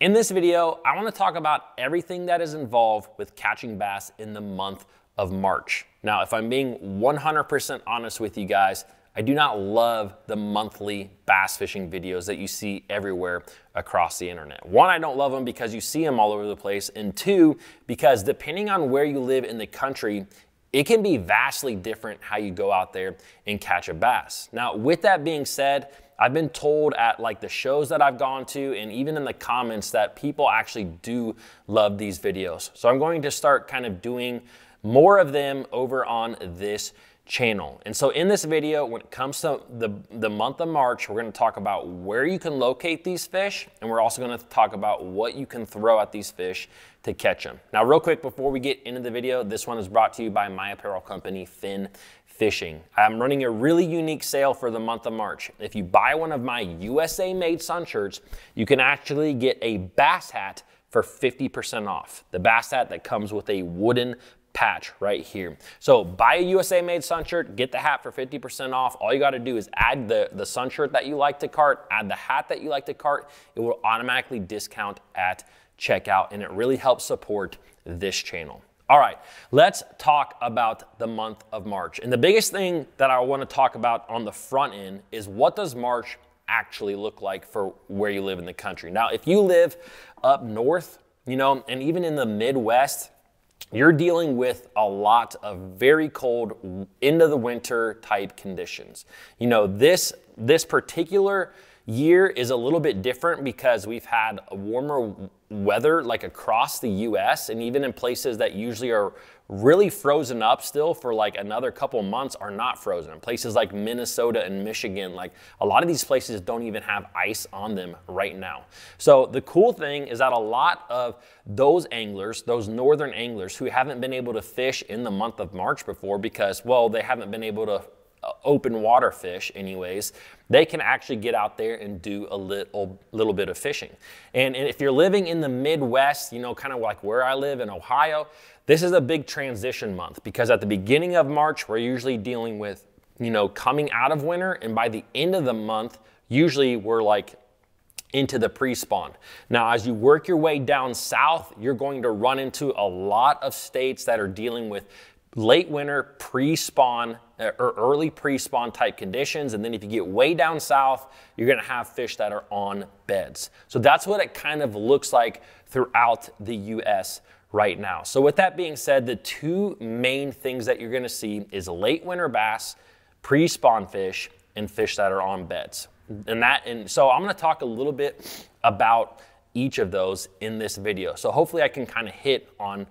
In this video, I wanna talk about everything that is involved with catching bass in the month of March. Now, if I'm being 100% honest with you guys, I do not love the monthly bass fishing videos that you see everywhere across the internet. One, I don't love them because you see them all over the place. And two, because depending on where you live in the country, it can be vastly different how you go out there and catch a bass. Now, with that being said, I've been told at like the shows that I've gone to and even in the comments that people actually do love these videos. So I'm going to start kind of doing more of them over on this channel. And so in this video, when it comes to the, the month of March, we're gonna talk about where you can locate these fish, and we're also gonna talk about what you can throw at these fish to catch them. Now, real quick, before we get into the video, this one is brought to you by my apparel company, Finn Fishing. I'm running a really unique sale for the month of March. If you buy one of my USA made sun shirts, you can actually get a bass hat for 50% off. The bass hat that comes with a wooden patch right here. So buy a USA made sun shirt, get the hat for 50% off. All you gotta do is add the, the sun shirt that you like to cart, add the hat that you like to cart. It will automatically discount at checkout and it really helps support this channel. All right, let's talk about the month of March. And the biggest thing that I want to talk about on the front end is what does March actually look like for where you live in the country. Now, if you live up north, you know, and even in the Midwest, you're dealing with a lot of very cold end of the winter type conditions. You know, this this particular year is a little bit different because we've had warmer weather like across the US and even in places that usually are really frozen up still for like another couple months are not frozen. Places like Minnesota and Michigan, like a lot of these places don't even have ice on them right now. So the cool thing is that a lot of those anglers, those northern anglers who haven't been able to fish in the month of March before because, well, they haven't been able to open water fish anyways, they can actually get out there and do a little, little bit of fishing. And, and if you're living in the Midwest, you know, kind of like where I live in Ohio, this is a big transition month because at the beginning of March, we're usually dealing with, you know, coming out of winter. And by the end of the month, usually we're like into the pre-spawn. Now, as you work your way down south, you're going to run into a lot of states that are dealing with late winter pre-spawn uh, or early pre-spawn type conditions. And then if you get way down south, you're gonna have fish that are on beds. So that's what it kind of looks like throughout the US right now. So with that being said, the two main things that you're gonna see is late winter bass, pre-spawn fish, and fish that are on beds. And that, and so I'm gonna talk a little bit about each of those in this video. So hopefully I can kind of hit on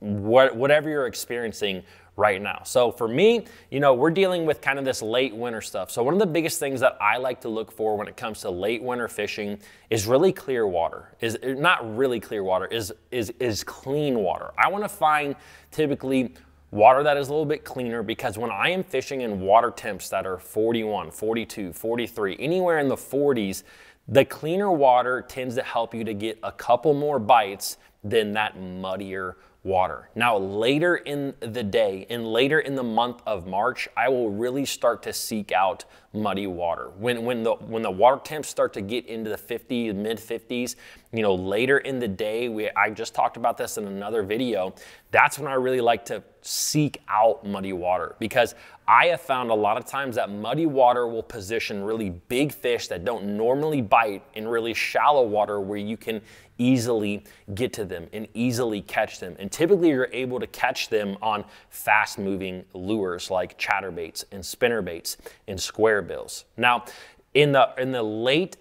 what, whatever you're experiencing right now. So for me, you know, we're dealing with kind of this late winter stuff. So one of the biggest things that I like to look for when it comes to late winter fishing is really clear water. Is eh, not really clear water, is is is clean water. I want to find typically water that is a little bit cleaner because when I am fishing in water temps that are 41, 42, 43, anywhere in the 40s, the cleaner water tends to help you to get a couple more bites than that muddier water. Now, later in the day and later in the month of March, I will really start to seek out muddy water. When, when, the, when the water temps start to get into the 50s, mid 50s, you know, later in the day, we, I just talked about this in another video, that's when I really like to seek out muddy water because I have found a lot of times that muddy water will position really big fish that don't normally bite in really shallow water where you can easily get to them and easily catch them. And typically you're able to catch them on fast moving lures like chatterbaits and spinnerbaits and square bills. Now, in the, in the late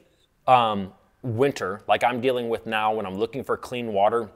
um, winter, like I'm dealing with now when I'm looking for clean water,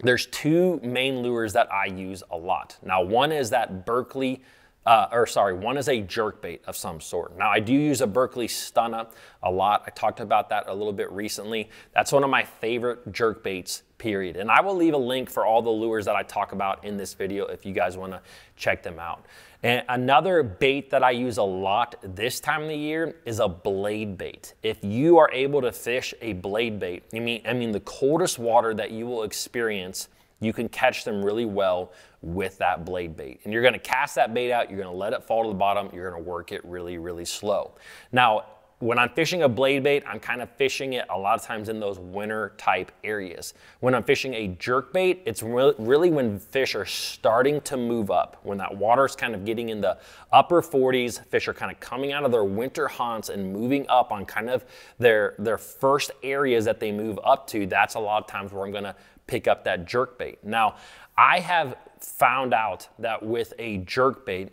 there's two main lures that I use a lot. Now, one is that Berkley uh, or sorry, one is a jerk bait of some sort. Now I do use a Berkley Stunna a lot. I talked about that a little bit recently. That's one of my favorite jerk baits, period. And I will leave a link for all the lures that I talk about in this video if you guys wanna check them out. And another bait that I use a lot this time of the year is a blade bait. If you are able to fish a blade bait, I mean, I mean the coldest water that you will experience you can catch them really well with that blade bait. And you're gonna cast that bait out, you're gonna let it fall to the bottom, you're gonna work it really, really slow. Now, when I'm fishing a blade bait, I'm kind of fishing it a lot of times in those winter type areas. When I'm fishing a jerk bait, it's re really when fish are starting to move up, when that water's kind of getting in the upper 40s, fish are kind of coming out of their winter haunts and moving up on kind of their, their first areas that they move up to. That's a lot of times where I'm gonna pick up that jerk bait. Now, I have found out that with a jerk bait,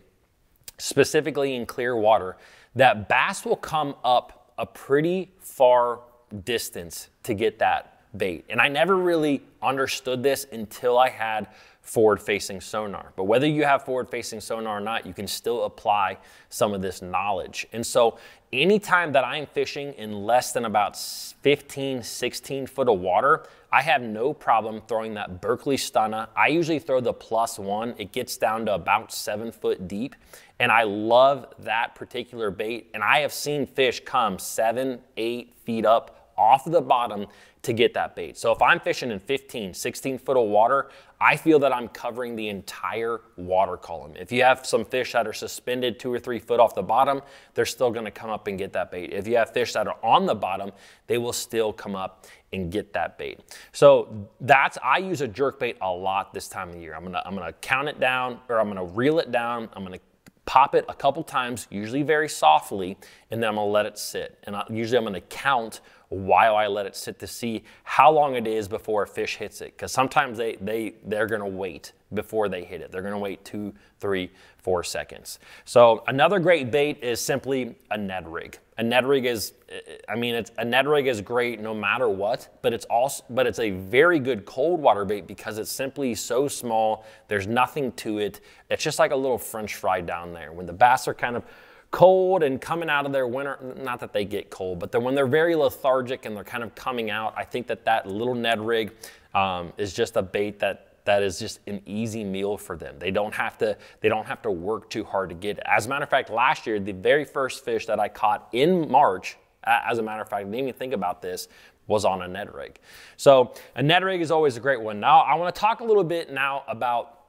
specifically in clear water, that bass will come up a pretty far distance to get that bait. And I never really understood this until I had forward facing sonar. But whether you have forward facing sonar or not, you can still apply some of this knowledge. And so anytime that I'm fishing in less than about 15, 16 foot of water, I have no problem throwing that Berkley Stunna. I usually throw the plus one. It gets down to about seven foot deep. And I love that particular bait. And I have seen fish come seven, eight feet up off the bottom to get that bait. So if I'm fishing in 15, 16 foot of water, I feel that I'm covering the entire water column. If you have some fish that are suspended two or three foot off the bottom, they're still gonna come up and get that bait. If you have fish that are on the bottom, they will still come up and get that bait. So that's, I use a jerk bait a lot this time of year. I'm gonna, I'm gonna count it down or I'm gonna reel it down. I'm gonna pop it a couple times, usually very softly, and then I'm gonna let it sit. And I, usually I'm gonna count while I let it sit to see how long it is before a fish hits it. Because sometimes they, they, they're gonna wait before they hit it. They're gonna wait two, three, four seconds. So another great bait is simply a Ned rig. A Ned rig is, I mean, it's, a Ned rig is great no matter what, but it's also, but it's a very good cold water bait because it's simply so small. There's nothing to it. It's just like a little French fry down there. When the bass are kind of cold and coming out of their winter, not that they get cold, but then when they're very lethargic and they're kind of coming out, I think that that little Ned rig um, is just a bait that that is just an easy meal for them. They don't have to they don't have to work too hard to get it. As a matter of fact, last year the very first fish that I caught in March, as a matter of fact, I didn't even think about this, was on a Ned rig. So a Ned rig is always a great one. Now I want to talk a little bit now about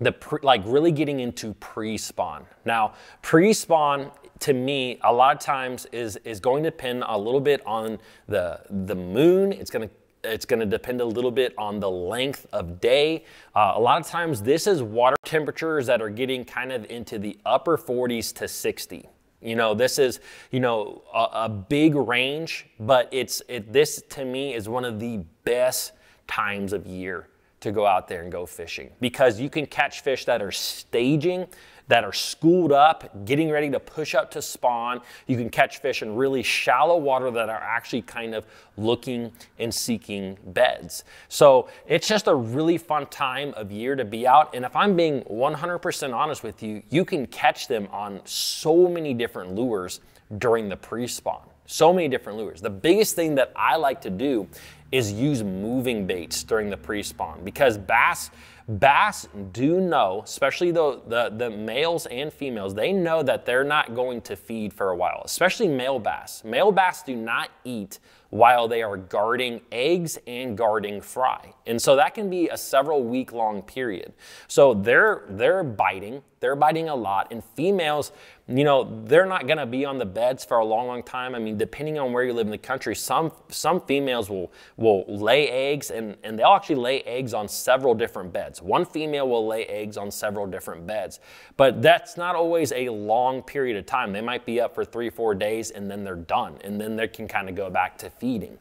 the pre, like really getting into pre-spawn. Now, pre-spawn to me a lot of times is is going to depend a little bit on the the moon. It's going to it's going to depend a little bit on the length of day. Uh, a lot of times this is water temperatures that are getting kind of into the upper 40s to 60. You know, this is, you know, a, a big range, but it's, it, this to me is one of the best times of year to go out there and go fishing because you can catch fish that are staging that are schooled up, getting ready to push up to spawn. You can catch fish in really shallow water that are actually kind of looking and seeking beds. So it's just a really fun time of year to be out. And if I'm being 100% honest with you, you can catch them on so many different lures during the pre-spawn. So many different lures. The biggest thing that I like to do is use moving baits during the pre-spawn because bass bass do know, especially the, the, the, males and females, they know that they're not going to feed for a while, especially male bass. Male bass do not eat while they are guarding eggs and guarding fry. And so that can be a several week long period. So they're, they're biting, they're biting a lot. And females, you know, they're not gonna be on the beds for a long, long time. I mean, depending on where you live in the country, some, some females will, will lay eggs and, and they'll actually lay eggs on several different beds. One female will lay eggs on several different beds, but that's not always a long period of time. They might be up for three, four days and then they're done. And then they can kind of go back to feeding.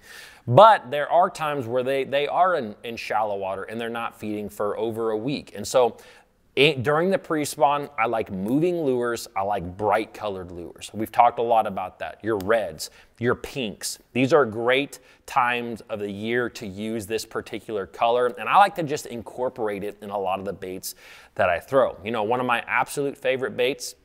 But there are times where they, they are in, in shallow water and they're not feeding for over a week. And so it, during the pre-spawn, I like moving lures. I like bright colored lures. We've talked a lot about that. Your reds, your pinks. These are great times of the year to use this particular color. And I like to just incorporate it in a lot of the baits that I throw. You know, one of my absolute favorite baits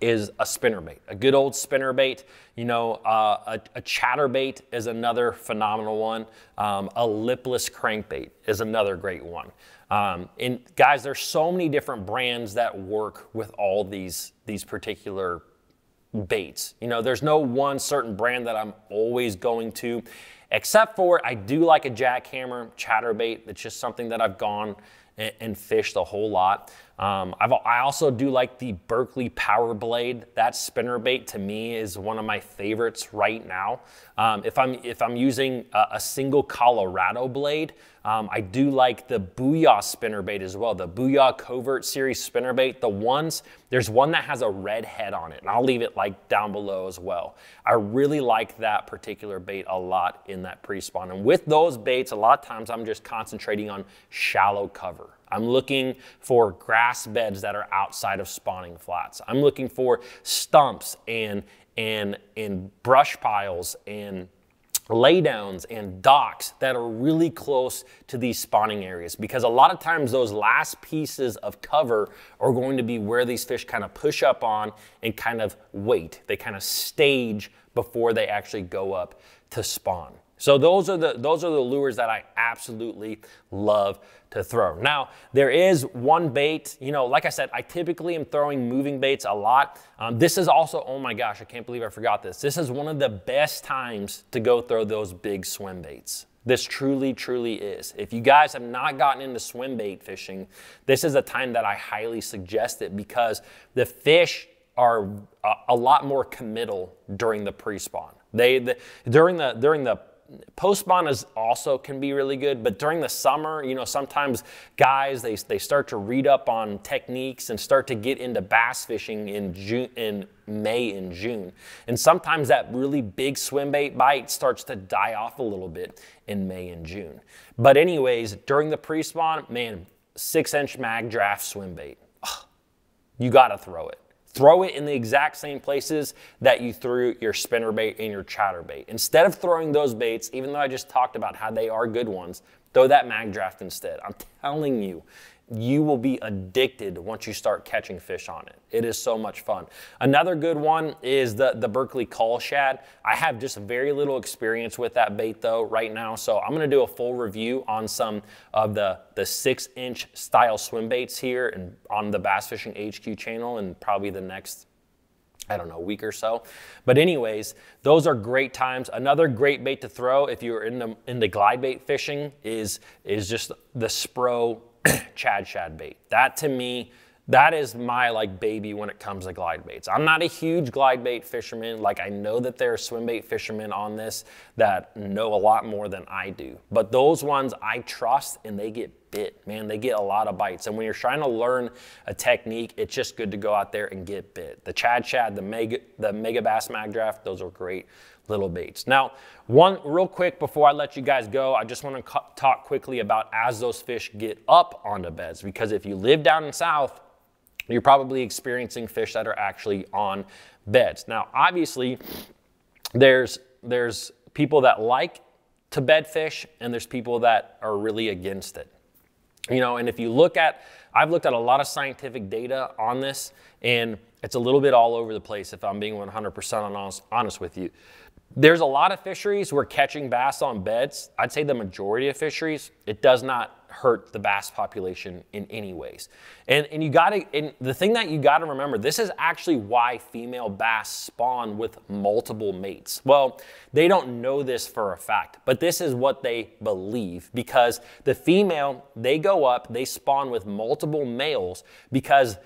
is a spinner bait, a good old spinner bait. You know, uh, a, a chatterbait is another phenomenal one. Um, a lipless crankbait is another great one. Um, and guys, there's so many different brands that work with all these these particular baits. You know, there's no one certain brand that I'm always going to, except for I do like a jackhammer chatterbait. It's just something that I've gone and, and fished a whole lot. Um, i also do like the Berkley Power Blade. That spinner bait to me is one of my favorites right now. Um, if I'm if I'm using a, a single Colorado blade, um, I do like the Booyah spinner bait as well. The Booyah Covert Series spinner bait. The ones there's one that has a red head on it, and I'll leave it like down below as well. I really like that particular bait a lot in that pre-spawn. And with those baits, a lot of times I'm just concentrating on shallow cover. I'm looking for grass beds that are outside of spawning flats. I'm looking for stumps and, and, and brush piles and laydowns and docks that are really close to these spawning areas because a lot of times those last pieces of cover are going to be where these fish kind of push up on and kind of wait. They kind of stage before they actually go up to spawn. So those are the those are the lures that I absolutely love to throw. Now, there is one bait, you know, like I said, I typically am throwing moving baits a lot. Um, this is also, oh my gosh, I can't believe I forgot this. This is one of the best times to go throw those big swim baits. This truly, truly is. If you guys have not gotten into swim bait fishing, this is a time that I highly suggest it because the fish are a, a lot more committal during the pre-spawn. They the, during the during the post spawn is also can be really good, but during the summer, you know, sometimes guys they, they start to read up on techniques and start to get into bass fishing in June in May and June. And sometimes that really big swim bait bite starts to die off a little bit in May and June. But anyways, during the pre-spawn, man, six inch mag draft swim bait. Ugh, you gotta throw it. Throw it in the exact same places that you threw your spinner bait and your chatter bait. Instead of throwing those baits, even though I just talked about how they are good ones, throw that mag draft instead. I'm telling you, you will be addicted once you start catching fish on it. It is so much fun. Another good one is the, the Berkley CullShad. I have just very little experience with that bait though right now, so I'm gonna do a full review on some of the, the six inch style swim baits here and on the Bass Fishing HQ channel and probably the next I don't know, week or so. But anyways, those are great times. Another great bait to throw if you're in the, in the glide bait fishing is, is just the Spro Chad Shad bait. That to me, that is my like baby when it comes to glide baits. I'm not a huge glide bait fisherman. Like I know that there are swim bait fishermen on this that know a lot more than I do. But those ones I trust and they get bit, man. They get a lot of bites. And when you're trying to learn a technique, it's just good to go out there and get bit. The Chad Shad, the Mega, the Megabass Mag Draft, those are great little baits. Now, one real quick before I let you guys go, I just want to talk quickly about as those fish get up onto beds because if you live down in south, you're probably experiencing fish that are actually on beds. Now, obviously, there's there's people that like to bed fish and there's people that are really against it. You know, and if you look at I've looked at a lot of scientific data on this and it's a little bit all over the place if I'm being 100% honest, honest with you. There's a lot of fisheries where catching bass on beds, I'd say the majority of fisheries, it does not hurt the bass population in any ways. And, and you gotta, and the thing that you gotta remember, this is actually why female bass spawn with multiple mates. Well, they don't know this for a fact, but this is what they believe because the female, they go up, they spawn with multiple males because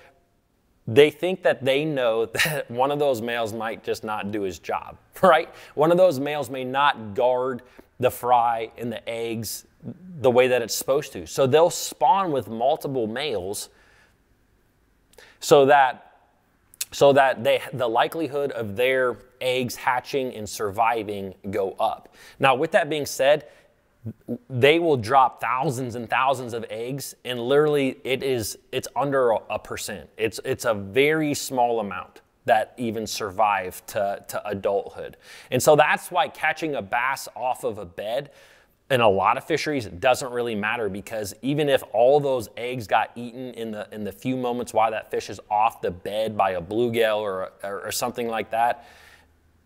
they think that they know that one of those males might just not do his job, right? One of those males may not guard the fry and the eggs the way that it's supposed to. So they'll spawn with multiple males so that so that they, the likelihood of their eggs hatching and surviving go up. Now, with that being said, they will drop thousands and thousands of eggs and literally it is it's under a percent it's it's a very small amount that even survive to, to adulthood and so that's why catching a bass off of a bed in a lot of fisheries it doesn't really matter because even if all those eggs got eaten in the in the few moments while that fish is off the bed by a bluegill or, or, or something like that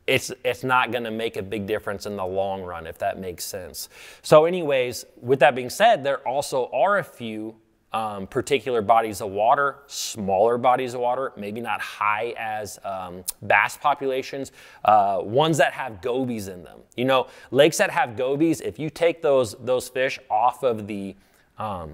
it's, it's not going to make a big difference in the long run, if that makes sense. So, anyways, with that being said, there also are a few um, particular bodies of water, smaller bodies of water, maybe not high as um, bass populations, uh, ones that have gobies in them. You know, lakes that have gobies, if you take those, those fish off of the um,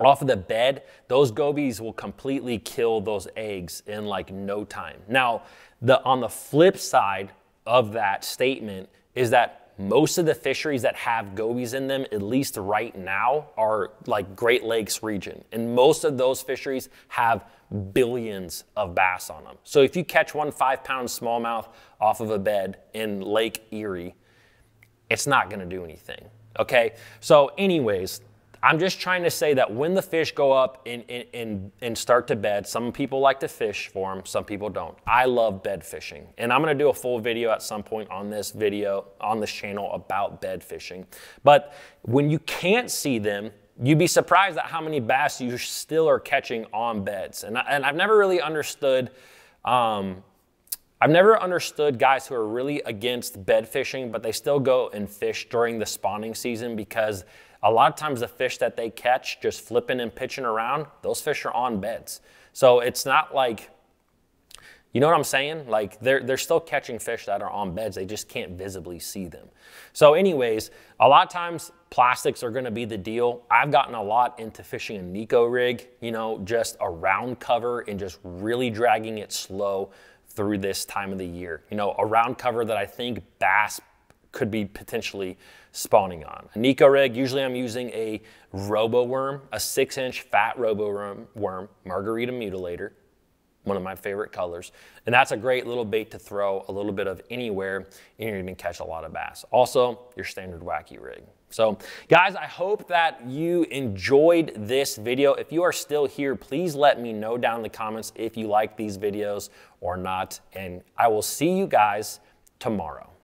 off of the bed, those gobies will completely kill those eggs in like no time. Now, the on the flip side of that statement is that most of the fisheries that have gobies in them, at least right now, are like Great Lakes region. And most of those fisheries have billions of bass on them. So if you catch one five pound smallmouth off of a bed in Lake Erie, it's not gonna do anything. Okay? So, anyways, I'm just trying to say that when the fish go up and, and, and start to bed, some people like to fish for them, some people don't. I love bed fishing. And I'm gonna do a full video at some point on this video, on this channel about bed fishing. But when you can't see them, you'd be surprised at how many bass you still are catching on beds. And, I, and I've never really understood um, I've never understood guys who are really against bed fishing, but they still go and fish during the spawning season because a lot of times the fish that they catch just flipping and pitching around, those fish are on beds. So it's not like, you know what I'm saying? Like they're, they're still catching fish that are on beds. They just can't visibly see them. So anyways, a lot of times plastics are gonna be the deal. I've gotten a lot into fishing a Neko rig, you know, just a round cover and just really dragging it slow through this time of the year. You know, a round cover that I think bass could be potentially spawning on. A Neko rig, usually I'm using a robo worm, a six inch fat robo worm, worm, margarita mutilator, one of my favorite colors. And that's a great little bait to throw a little bit of anywhere and you're gonna catch a lot of bass. Also, your standard wacky rig. So guys, I hope that you enjoyed this video. If you are still here, please let me know down in the comments if you like these videos or not. And I will see you guys tomorrow.